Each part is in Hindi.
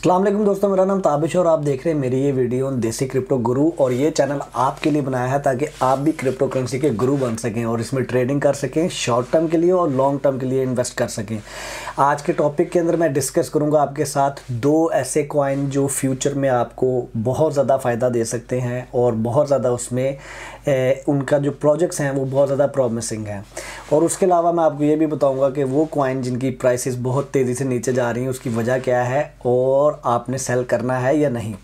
असलम दोस्तों मेरा नाम ताबिश और आप देख रहे हैं मेरी ये वीडियो देसी क्रिप्टो गुरु और ये चैनल आपके लिए बनाया है ताकि आप भी क्रिप्टो करेंसी के गुरु बन सकें और इसमें ट्रेडिंग कर सकें शॉर्ट टर्म के लिए और लॉन्ग टर्म के लिए इन्वेस्ट कर सकें। आज के टॉपिक के अंदर मैं डिस्कस करूँगा आपके साथ दो ऐसे कॉइन जो फ्यूचर में आपको बहुत ज़्यादा फ़ायदा दे सकते हैं और बहुत ज़्यादा उसमें ए, उनका जो प्रोजेक्ट्स हैं वो बहुत ज़्यादा प्रॉमिसिंग हैं। और उसके अलावा मैं आपको ये भी बताऊँगा कि वो कॉइन जिनकी प्राइसेस बहुत तेज़ी से नीचे जा रही हैं उसकी वजह क्या है और आपने सेल करना है या नहीं।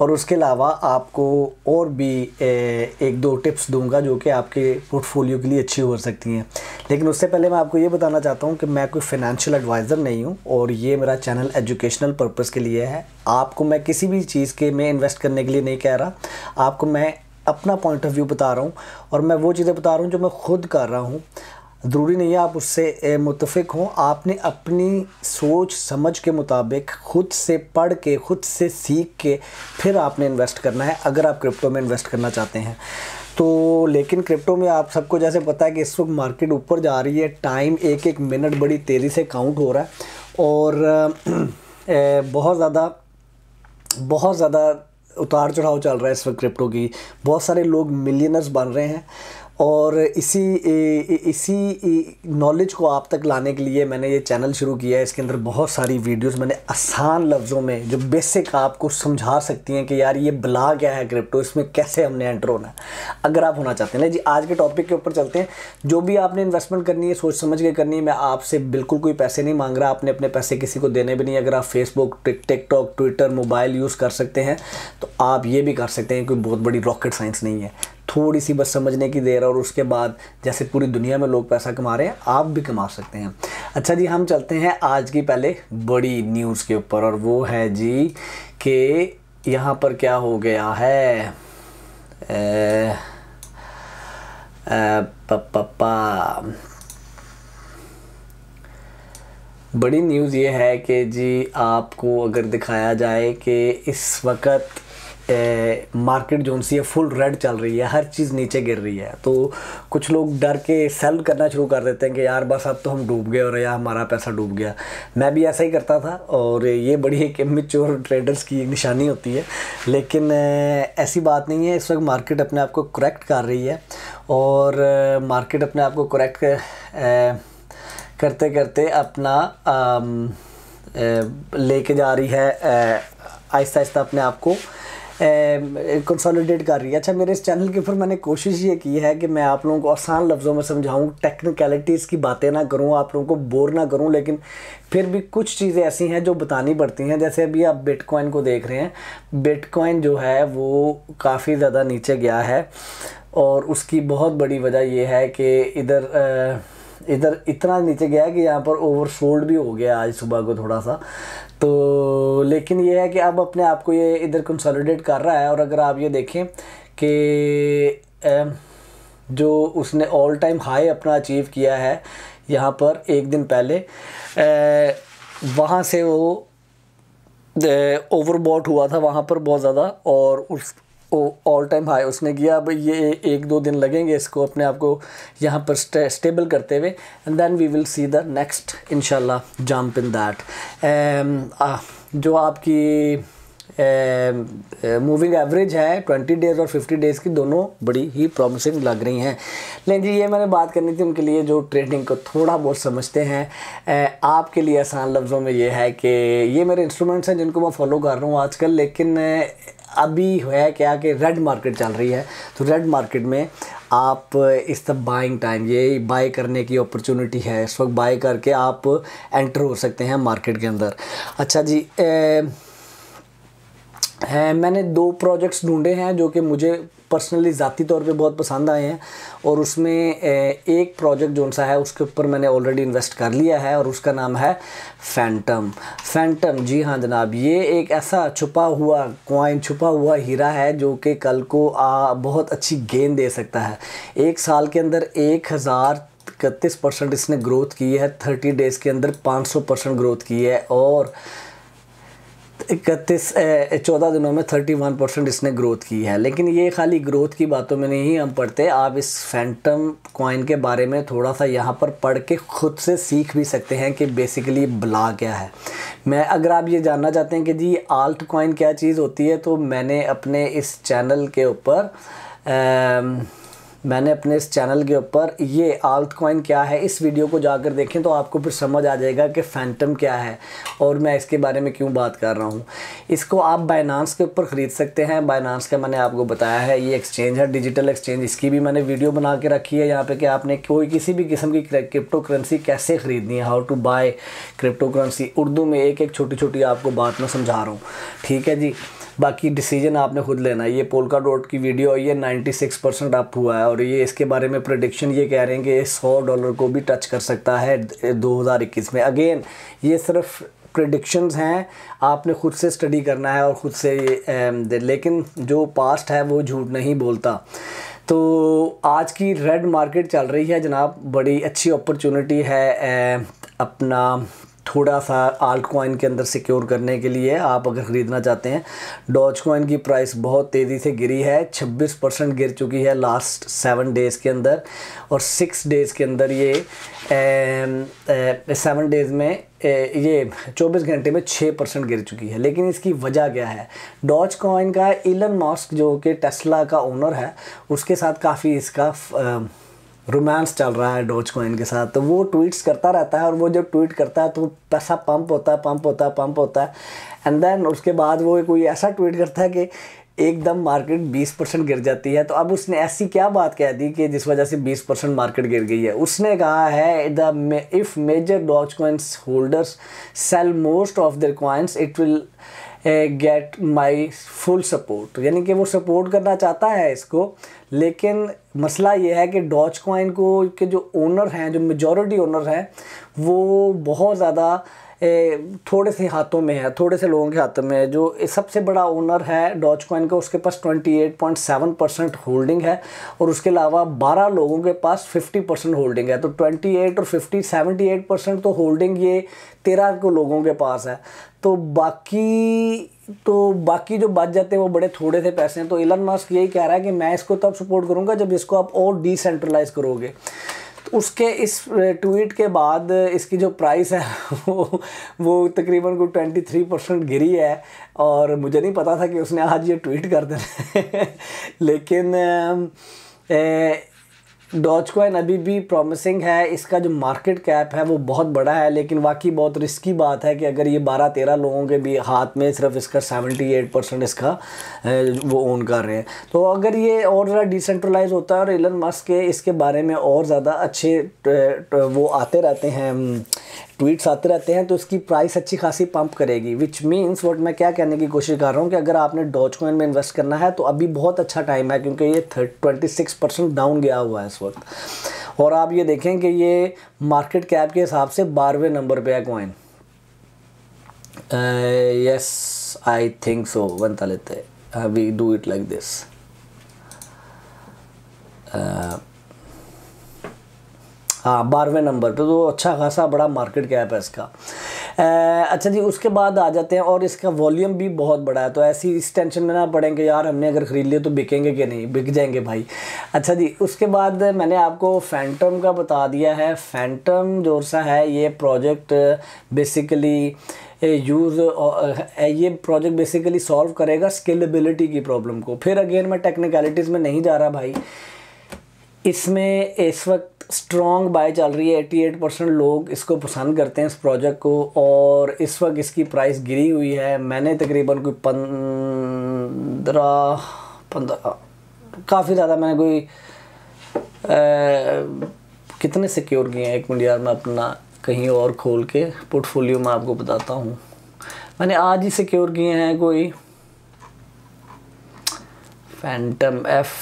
और उसके अलावा आपको और भी एक दो टिप्स दूँगा जो कि आपके पोर्टफोलियो के लिए अच्छी हो सकती हैं। लेकिन उससे पहले मैं आपको ये बताना चाहता हूँ कि मैं कोई फाइनेंशियल एडवाइज़र नहीं हूँ और ये मेरा चैनल एजुकेशनल पर्पज़ के लिए है। आपको मैं किसी भी चीज़ के में इन्वेस्ट करने के लिए नहीं कह रहा। आपको मैं अपना पॉइंट ऑफ़ व्यू बता रहा हूँ और मैं वो चीज़ें बता रहा हूँ जो मैं खुद कर रहा हूँ। ज़रूरी नहीं है आप उससे मुतफिक हों। आपने अपनी सोच समझ के मुताबिक खुद से पढ़ के, खुद से सीख के फिर आपने इन्वेस्ट करना है, अगर आप क्रिप्टो में इन्वेस्ट करना चाहते हैं। तो लेकिन क्रिप्टो में आप सबको जैसे पता है कि इस वक्त मार्केट ऊपर जा रही है टाइम एक एक मिनट बड़ी तेज़ी से काउंट हो रहा है और बहुत ज़्यादा बहुत ज़्यादा उतार चढ़ाव चल रहा है इस वक्त क्रिप्टो की। बहुत सारे लोग मिलियनर्स बन रहे हैं और इसी इसी नॉलेज को आप तक लाने के लिए मैंने ये चैनल शुरू किया है। इसके अंदर बहुत सारी वीडियोस मैंने आसान लफ्ज़ों में जो बेसिक आपको समझा सकती हैं कि यार ये बला क्या है क्रिप्टो इसमें कैसे हमने एंटर होना है। अगर आप होना चाहते हैं ना, जी, आज के टॉपिक के ऊपर चलते हैं। जो भी आपने इन्वेस्टमेंट करनी है, सोच समझ के करनी है, मैं आपसे बिल्कुल कोई पैसे नहीं मांग रहा। आपने अपने पैसे किसी को देने भी नहीं अगर आप Facebook TikTok Twitter mobile use कर सकते हैं तो आप ये भी कर सकते हैं कोई बहुत बड़ी रॉकेट साइंस नहीं है। थोड़ी सी बस समझने की देर और उसके बाद जैसे पूरी दुनिया में लोग पैसा कमा रहे हैं, आप भी कमा सकते हैं। अच्छा जी, हम चलते हैं आज की पहले बड़ी न्यूज़ के ऊपर और वो है जी कि यहाँ पर क्या हो गया है? पप्पा बड़ी न्यूज़ ये है कि जी आपको अगर दिखाया जाए कि इस वक्त मार्केट जो सी है फुल रेड चल रही है, हर चीज़ नीचे गिर रही है। तो कुछ लोग डर के सेल करना शुरू कर देते हैं कि यार बस अब तो हम डूब गए और यार हमारा पैसा डूब गया। मैं भी ऐसा ही करता था और ये बड़ी एक इमेच्योर ट्रेडर्स की निशानी होती है। लेकिन ऐसी बात नहीं है, इस वक्त मार्केट अपने आप को करेक्ट कर रही है और मार्केट अपने आप को करेक्ट करते करते अपना लेके जा रही है आहिस्ता आहिस्ता अपने आप को। कंसोलिडेट कर रही है। अच्छा मेरे इस चैनल के ऊपर मैंने कोशिश ये की है कि मैं आप लोगों को आसान लफ्ज़ों में समझाऊँ टेक्निकलिटीज़ की बातें ना करूँ, आप लोगों को बोर ना करूँ, लेकिन फिर भी कुछ चीज़ें ऐसी हैं जो बतानी पड़ती हैं। जैसे अभी आप बिटकॉइन को देख रहे हैं बिटकॉइन जो है वो काफ़ी ज़्यादा नीचे गया है और उसकी बहुत बड़ी वजह यह है कि इधर इधर इतना नीचे गया है कि यहाँ पर ओवरसोल्ड भी हो गया आज सुबह को थोड़ा सा। तो लेकिन ये है कि अब अपने आप को ये इधर कंसोलिडेट कर रहा है और अगर आप ये देखें कि जो उसने ऑल टाइम हाई अपना अचीव किया है यहाँ पर एक दिन पहले वहाँ से वो ओवरबॉट हुआ था, वहाँ पर बहुत ज़्यादा और उस ऑल टाइम हाई उसने किया अब ये एक दो दिन लगेंगे इसको अपने आप को यहाँ पर स्टे, स्टेबल करते हुए। And then we will see the next इनशाला जम्प इन दैट जो आपकी मूविंग एवरेज है ट्वेंटी डेज़ और फिफ्टी डेज़ की दोनों बड़ी ही प्रॉमिसिंग लग रही हैं। लेकिन जी ये मैंने बात करनी थी उनके लिए जो ट्रेडिंग को थोड़ा बहुत समझते हैं। Uh, आपके लिए आसान लफ्ज़ों में ये है कि ये मेरे इंस्ट्रूमेंट्स हैं जिनको मैं फॉलो कर रहा हूँ आजकल लेकिन अभी है क्या कि रेड मार्केट चल रही है। तो रेड मार्केट में आप इस द बाइंग टाइम ये बाय करने की अपॉर्चुनिटी है। इस वक्त बाय करके आप एंटर हो सकते हैं मार्केट के अंदर। अच्छा जी ए, है मैंने दो प्रोजेक्ट्स ढूंढे हैं जो कि मुझे पर्सनली ज़ाती तौर पे बहुत पसंद आए हैं और उसमें एक प्रोजेक्ट जो सा है उसके ऊपर मैंने ऑलरेडी इन्वेस्ट कर लिया है और उसका नाम है फैंटम फैंटम जी हाँ जनाब ये एक ऐसा छुपा हुआ कॉइन छुपा हुआ हीरा है जो कि कल को आ, बहुत अच्छी गेंद दे सकता है। एक साल के अंदर एक हज़ार इकतीस परसेंट इसने ग्रोथ की है थर्टी डेज़ के अंदर पाँच सौ परसेंट ग्रोथ की है और इकतीस चौदह दिनों में थर्टी वन परसेंट इसने ग्रोथ की है। लेकिन ये खाली ग्रोथ की बातों में नहीं हम पढ़ते। आप इस फैंटम कॉइन के बारे में थोड़ा सा यहाँ पर पढ़ के ख़ुद से सीख भी सकते हैं कि बेसिकली ब्ला क्या है। मैं, अगर आप ये जानना चाहते हैं कि जी आल्ट कॉइन क्या चीज़ होती है तो मैंने अपने इस चैनल के ऊपर मैंने अपने इस चैनल के ऊपर ये आल्ट कॉइन क्या है, इस वीडियो को जाकर देखें तो आपको फिर समझ आ जाएगा कि फैंटम क्या है। और मैं इसके बारे में क्यों बात कर रहा हूँ। इसको आप बाइनांस के ऊपर ख़रीद सकते हैं। बाइनांस का मैंने आपको बताया है, ये एक्सचेंज है डिजिटल एक्सचेंज इसकी भी मैंने वीडियो बना के रखी है यहाँ पर कि आपने कोई किसी भी किस्म की क्रिप्टो करेंसी कैसे ख़रीदनी है how to buy crypto currency Urdu में एक एक छोटी छोटी आपको बात मैं समझा रहा हूँ। ठीक है जी? बाकी डिसीज़न आपने खुद लेना है। ये पोलका डॉट की वीडियो ये 96 परसेंट अप हुआ है। और ये इसके बारे में प्रोडिक्शन ये कह रहे हैं कि सौ डॉलर को भी टच कर सकता है 2021 में। अगेन ये सिर्फ़ प्रडिक्शंस हैं। आपने ख़ुद से स्टडी करना है और ख़ुद से ये लेकिन जो पास्ट है वो झूठ नहीं बोलता। तो आज की रेड मार्केट चल रही है जनाब। बड़ी अच्छी अपॉर्चुनिटी है अपना थोड़ा सा आल्ट कॉइन के अंदर सिक्योर करने के लिए आप अगर ख़रीदना चाहते हैं डॉज कॉइन की प्राइस बहुत तेज़ी से गिरी है 26 परसेंट गिर चुकी है लास्ट सेवन डेज़ के अंदर और सिक्स डेज़ के अंदर ये सेवन डेज़ में ये 24 घंटे में 6 परसेंट गिर चुकी है। लेकिन इसकी वजह क्या है? डॉज कॉइन का इलन मॉस्क जो कि टेस्ला का ओनर है, उसके साथ काफ़ी इसका रोमांस चल रहा है डोज कॉइन के साथ तो वो ट्वीट्स करता रहता है और वो जब ट्वीट करता है तो पैसा पंप होता है पंप होता है पंप होता है। एंड देन उसके बाद वो कोई ऐसा ट्वीट करता है कि एकदम मार्केट 20 परसेंट गिर जाती है। तो अब उसने ऐसी क्या बात कह दी कि जिस वजह से 20 परसेंट मार्केट गिर गई है? उसने कहा है the if major Doge coins holders sell most of their coins it will get my full support यानी कि वो सपोर्ट करना चाहता है इसको, लेकिन मसला ये है कि डॉच कॉइन को के जो ओनर हैं, जो मेजॉरिटी ओनर हैं, वो बहुत ज़्यादा थोड़े से हाथों में है, थोड़े से लोगों के हाथों में है, जो सबसे बड़ा ओनर है डॉच कॉइन का, उसके पास 28.7 परसेंट होल्डिंग है और उसके अलावा 12 लोगों के पास 50 परसेंट होल्डिंग है। तो 28 और 50 78 परसेंट तो होल्डिंग ये तेरह को लोगों के पास है। तो बाकी तो बाकी जो बच जाते हैं वो बड़े थोड़े से पैसे हैं। तो इलन मास्क यही कह रहा है कि मैं इसको तब सपोर्ट करूँगा जब इसको आप और डिसेंट्रलाइज करोगे। तो उसके इस ट्वीट के बाद इसकी जो प्राइस है वो वो तकरीबन को ट्वेंटी थ्री परसेंट गिरी है और मुझे नहीं पता था कि उसने आज ये ट्वीट कर देना लेकिन ए, डॉज कॉइन अभी भी प्रॉमिसिंग है। इसका जो मार्केट कैप है, वो बहुत बड़ा है, लेकिन वाकई बहुत रिस्की बात है कि अगर ये 12-13 लोगों के भी हाथ में सिर्फ़ इसका 78 परसेंट इसका वो ओन कर रहे हैं। तो अगर ये और ज़्यादा डिसेंट्रलाइज होता है और एलन मस्क के इसके बारे में और ज़्यादा अच्छे वो आते रहते हैं ट्वीट्स आते रहते हैं तो इसकी प्राइस अच्छी खासी पंप करेगी विच मीन्स वट मैं क्या कहने की कोशिश कर रहा हूँ कि अगर आपने डॉच कॉइन में इन्वेस्ट करना है तो अभी बहुत अच्छा टाइम है, क्योंकि ये ट्वेंटी सिक्स परसेंट डाउन गया हुआ है इस वक्त। और आप ये देखें कि ये मार्केट कैप के हिसाब से बारहवें नंबर पर है coin yes I think so बनता लेते we do it like this हाँ बारहवें नंबर पे तो अच्छा खासा बड़ा मार्केट कैप है इसका। अच्छा जी, उसके बाद आ जाते हैं और इसका वॉल्यूम भी बहुत बड़ा है तो ऐसी इस टेंशन में ना पड़ेंगे यार, हमने अगर ख़रीद लिया तो बिकेंगे कि नहीं? बिक जाएँगे भाई। अच्छा जी, उसके बाद मैंने आपको फैंटम का बता दिया है। फैंटम जो सा है, ये प्रोजेक्ट बेसिकली यूज़ ये प्रोजेक्ट बेसिकली सॉल्व करेगा स्केलेबिलिटी की प्रॉब्लम को। फिर अगेन मैं टेक्निकलिटीज़ में नहीं जा रहा भाई। इसमें इस वक्त स्ट्रॉन्ग बाय चल रही है 88 परसेंट लोग इसको पसंद करते हैं इस प्रोजेक्ट को और इस वक्त इसकी प्राइस गिरी हुई है। मैंने तकरीबन कोई पंद्रह पंद्रह काफ़ी ज़्यादा मैंने कोई आ, कितने सिक्योर किए हैं? एक मिनट यार मैं अपना कहीं और खोल के पोर्टफोलियो में आपको बताता हूँ। मैंने आज ही सिक्योर किए हैं कोई Fantom F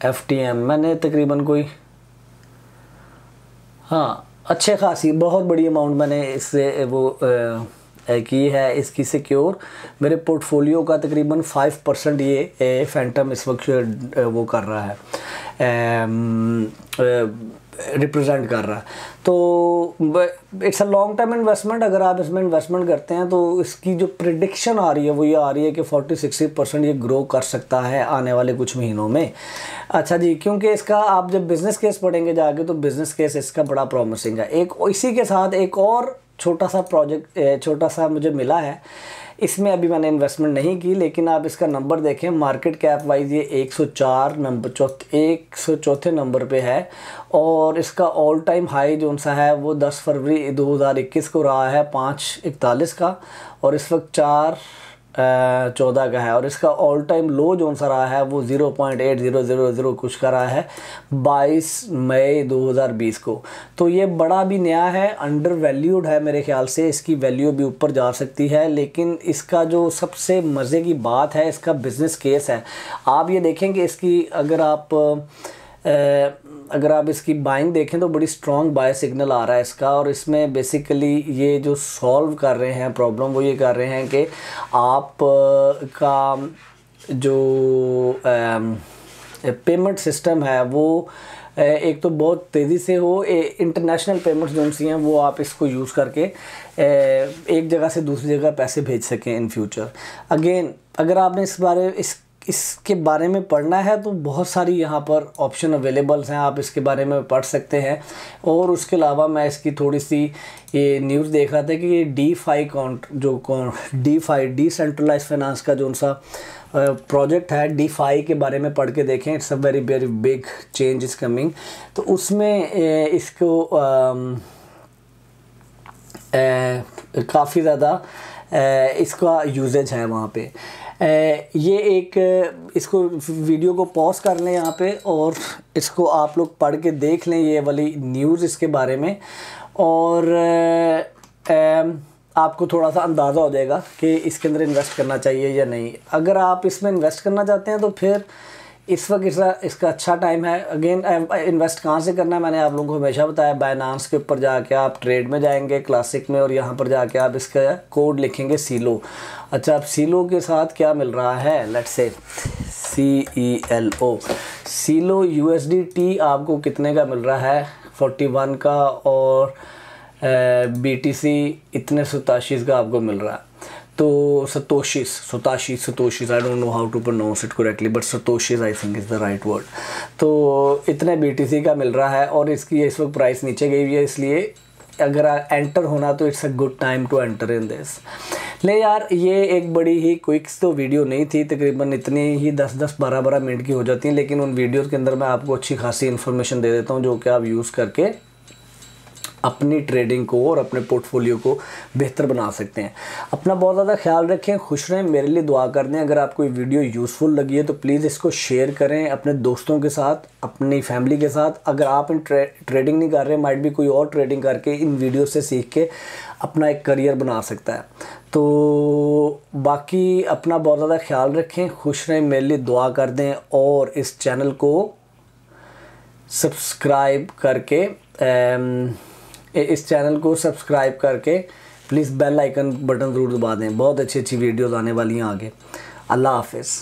F T M मैंने तकरीबन कोई हाँ अच्छे खासी, बहुत बड़ी अमाउंट मैंने इससे, वो की है, इसकी सिक्योर मेरे पोर्टफोलियो का तकरीबन फाइव परसेंट ये फैंटम इस वक्त वो कर रहा है। रिप्रेजेंट कर रहा। है तो it's a long term investment अगर आप इसमें इन्वेस्टमेंट करते हैं तो इसकी जो प्रिडिक्शन आ रही है वो ये आ रही है कि 40 60 परसेंट ये ग्रो कर सकता है आने वाले कुछ महीनों में। अच्छा जी, क्योंकि इसका आप जब बिज़नेस केस पढ़ेंगे जाके तो बिज़नेस केस इसका बड़ा प्रॉमिसिंग है। एक इसी के साथ एक और छोटा सा प्रोजेक्ट छोटा सा मुझे मिला है। इसमें अभी मैंने इन्वेस्टमेंट नहीं की, लेकिन आप इसका नंबर देखें मार्केट कैप वाइज ये 104 नंबर चौथे, एक सौ चौथे नंबर पे है। और इसका ऑल टाइम हाई जो सा है, वो 10 फरवरी 2021 को रहा है, पाँच इकतालीस का। और इस वक्त चार चौदह का है और इसका ऑल टाइम लो जो सा रहा है, वो zero point eight zero zero zero कुछ का रहा है बाईस मई 2020 को। तो ये बड़ा भी नया है अंडर वैल्यूड है मेरे ख्याल से, इसकी वैल्यू भी ऊपर जा सकती है, लेकिन इसका जो सबसे मज़े की बात है, इसका बिज़नेस केस है। आप ये देखें कि इसकी, अगर आप अगर आप इसकी बाइंग देखें तो बड़ी स्ट्रॉन्ग बाय सिग्नल आ रहा है इसका और इसमें बेसिकली ये जो सॉल्व कर रहे हैं प्रॉब्लम वो ये कर रहे हैं कि आप का जो पेमेंट सिस्टम है वो एक तो बहुत तेज़ी से हो इंटरनेशनल पेमेंट्स जो सी हैं वो आप इसको यूज़ करके एक जगह से दूसरी जगह पैसे भेज सकें इन फ्यूचर अगेन अगर आपने इस बारे, इस इसके बारे में पढ़ना है तो बहुत सारी यहाँ पर ऑप्शन अवेलेबल्स हैं, आप इसके बारे में पढ़ सकते हैं। और उसके अलावा मैं इसकी थोड़ी सी ये न्यूज़ देख रहा था कि ये डी फाई काउंट जो कौन DeFi D centralise finance का जो सा प्रोजेक्ट है डी फाई के बारे में पढ़ के देखें। It's a very very big change is coming तो उसमें इसको काफ़ी ज़्यादा इसका यूजेज है वहाँ पे। ये एक, इसको वीडियो को पॉज कर लें यहाँ पे और इसको आप लोग पढ़ के देख लें ये वाली न्यूज़ इसके बारे में। और आपको थोड़ा सा अंदाज़ा हो जाएगा कि इसके अंदर इन्वेस्ट करना चाहिए या नहीं। अगर आप इसमें इन्वेस्ट करना चाहते हैं तो फिर इस वक्त इसका इसका अच्छा टाइम है। अगेन इन्वेस्ट कहाँ से करना है? मैंने आप लोगों को हमेशा बताया बायनांस के ऊपर जाके आप ट्रेड में जाएँगे क्लासिक में और यहाँ पर जाके आप इसका कोड लिखेंगे सीलो अच्छा अब सीलो के साथ क्या मिल रहा है? Let's say C E L O Celo U S D T आपको कितने का मिल रहा है? फोर्टी वन का और बी टी सी इतने सताशीस का आपको मिल रहा है। तो satoshis satoshi satoshis I don't know how to pronounce it correctly but satoshis I think is the right word तो इतने बीटीसी का मिल रहा है और इसकी इस वक्त प्राइस नीचे गई हुई है, इसलिए अगर एंटर होना तो it's a good time to enter in this ले यार, ये एक बड़ी ही क्विक्स तो वीडियो नहीं थी, तकरीबन इतनी ही दस दस बारह बारह मिनट की हो जाती हैं, लेकिन उन वीडियोज़ के अंदर मैं आपको अच्छी खासी इन्फॉर्मेशन दे देता हूँ, जो कि आप यूज़ करके अपनी ट्रेडिंग को और अपने पोर्टफोलियो को बेहतर बना सकते हैं। अपना बहुत ज़्यादा ख्याल रखें खुश रहें मेरे लिए दुआ कर दें। अगर आपको ये वीडियो यूज़फुल लगी है तो प्लीज़ इसको शेयर करें अपने दोस्तों के साथ अपनी फैमिली के साथ। अगर आप इन ट्रे, ट्रेडिंग नहीं कर रहे माइट भी कोई और ट्रेडिंग करके इन वीडियो से सीख के अपना एक करियर बना सकता है। तो बाकी अपना बहुत ज़्यादा ख्याल रखें खुश रहें मेरे लिए दुआ कर दें और इस चैनल को सब्सक्राइब करके इस चैनल को सब्सक्राइब करके प्लीज़ बेल आइकन बटन ज़रूर दबा दें। बहुत अच्छी अच्छी वीडियोज़ आने वाली हैं आगे। अल्लाह हाफिज़।